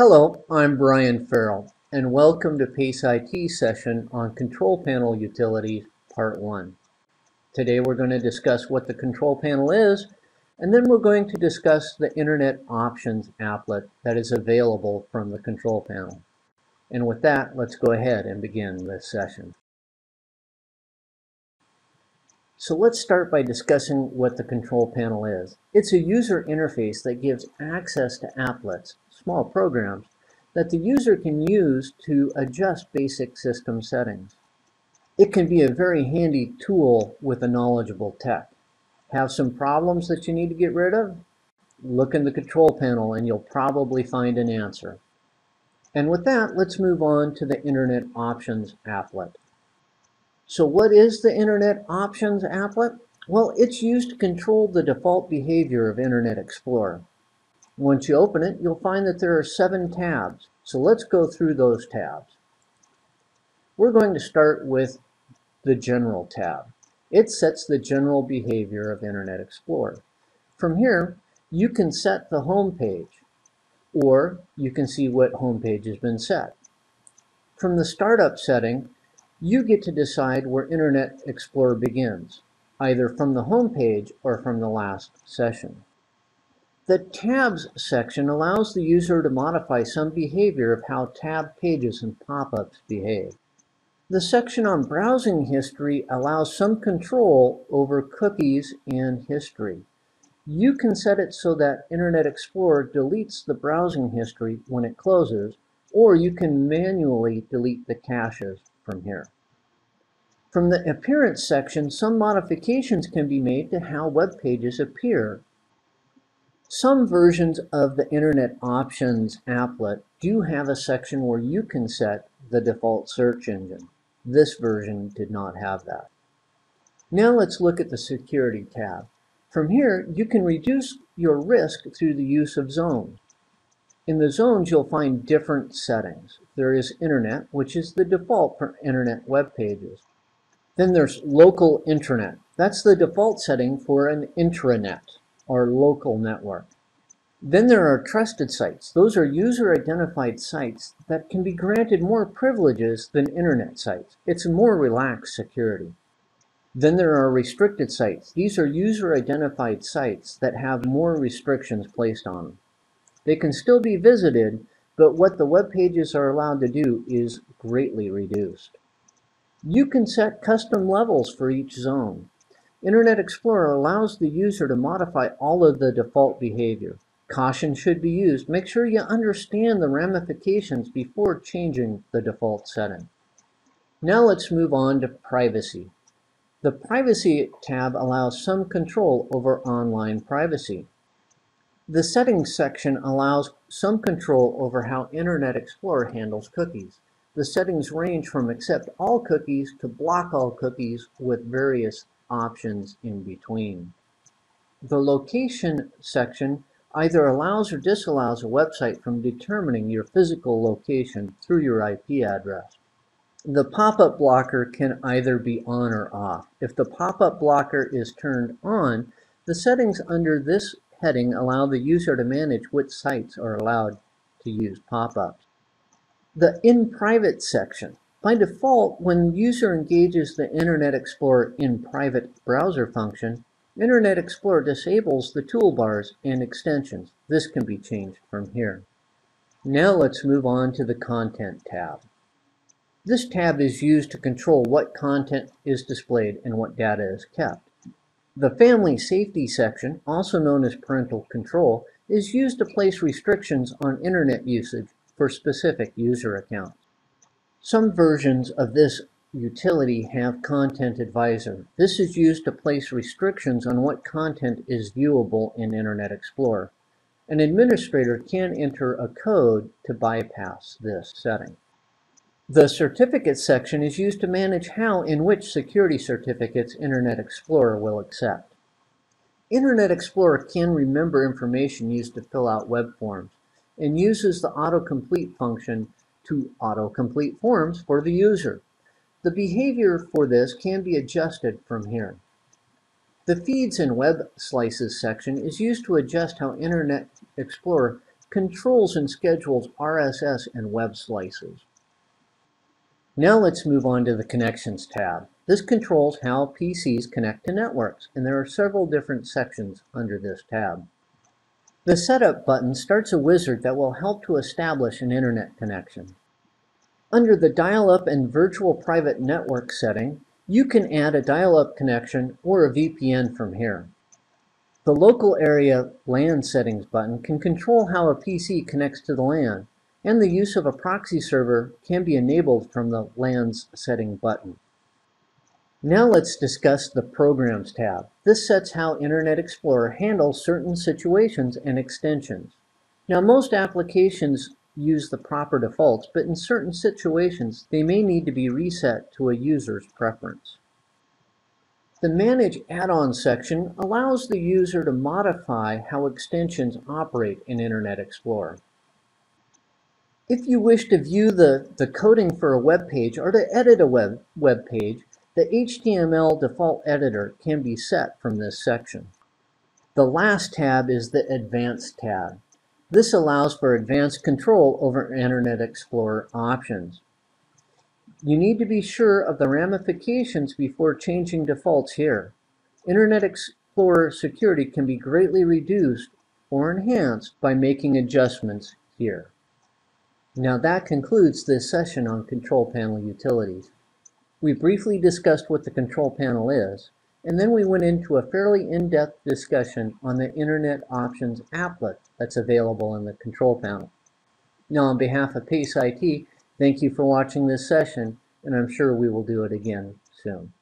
Hello, I'm Brian Ferrill, and welcome to PACE IT session on Control Panel Utilities, Part 1. Today we're going to discuss what the control panel is, and then we're going to discuss the Internet Options applet that is available from the control panel. And with that, let's go ahead and begin this session. So let's start by discussing what the control panel is. It's a user interface that gives access to applets, small programs, that the user can use to adjust basic system settings. It can be a very handy tool with a knowledgeable tech. Have some problems that you need to get rid of? Look in the control panel and you'll probably find an answer. And with that, let's move on to the Internet Options applet. So what is the Internet Options applet? Well, it's used to control the default behavior of Internet Explorer. Once you open it, you'll find that there are seven tabs. So let's go through those tabs. We're going to start with the General tab. It sets the general behavior of Internet Explorer. From here, you can set the home page, or you can see what home page has been set. From the startup setting, you get to decide where Internet Explorer begins, either from the home page or from the last session. The Tabs section allows the user to modify some behavior of how tab pages and pop-ups behave. The section on browsing history allows some control over cookies and history. You can set it so that Internet Explorer deletes the browsing history when it closes, or you can manually delete the caches from here. From the Appearance section, some modifications can be made to how web pages appear. Some versions of the Internet Options applet do have a section where you can set the default search engine. This version did not have that. Now let's look at the Security tab. From here, you can reduce your risk through the use of zones. In the zones, you'll find different settings. There is Internet, which is the default for Internet web pages. Then there's local intranet. That's the default setting for an intranet or local network. Then there are trusted sites. Those are user-identified sites that can be granted more privileges than internet sites. It's a more relaxed security. Then there are restricted sites. These are user-identified sites that have more restrictions placed on them. They can still be visited, but what the web pages are allowed to do is greatly reduced. You can set custom levels for each zone. Internet Explorer allows the user to modify all of the default behavior. Caution should be used. Make sure you understand the ramifications before changing the default setting. Now let's move on to privacy. The Privacy tab allows some control over online privacy. The Settings section allows some control over how Internet Explorer handles cookies. The settings range from accept all cookies to block all cookies with various options in between. The location section either allows or disallows a website from determining your physical location through your IP address. The pop-up blocker can either be on or off. If the pop-up blocker is turned on, the settings under this heading allow the user to manage which sites are allowed to use pop-ups. The In Private section. By default, when user engages the Internet Explorer in private browser function, Internet Explorer disables the toolbars and extensions. This can be changed from here. Now let's move on to the Content tab. This tab is used to control what content is displayed and what data is kept. The Family Safety section, also known as Parental Control, is used to place restrictions on Internet usage for specific user accounts. Some versions of this utility have Content Advisor. This is used to place restrictions on what content is viewable in Internet Explorer. An administrator can enter a code to bypass this setting. The certificate section is used to manage how and which security certificates Internet Explorer will accept. Internet Explorer can remember information used to fill out web forms and uses the autocomplete function to autocomplete forms for the user. The behavior for this can be adjusted from here. The Feeds and Web Slices section is used to adjust how Internet Explorer controls and schedules RSS and web slices. Now let's move on to the Connections tab. This controls how PCs connect to networks, and there are several different sections under this tab. The Setup button starts a wizard that will help to establish an internet connection. Under the Dial-Up and Virtual Private Network setting, you can add a dial-up connection or a VPN from here. The Local Area LAN Settings button can control how a PC connects to the LAN, and the use of a proxy server can be enabled from the LANs setting button. Now let's discuss the Programs tab. This sets how Internet Explorer handles certain situations and extensions. Now most applications use the proper defaults, but in certain situations they may need to be reset to a user's preference. The Manage Add-ons section allows the user to modify how extensions operate in Internet Explorer. If you wish to view the, the coding for a web page or to edit a web, web page, the HTML default editor can be set from this section. The last tab is the Advanced tab. This allows for advanced control over Internet Explorer options. You need to be sure of the ramifications before changing defaults here. Internet Explorer security can be greatly reduced or enhanced by making adjustments here. Now that concludes this session on Control Panel Utilities. We briefly discussed what the control panel is, and then we went into a fairly in-depth discussion on the Internet Options applet that's available in the control panel. Now on behalf of PACE IT, thank you for watching this session, and I'm sure we will do it again soon.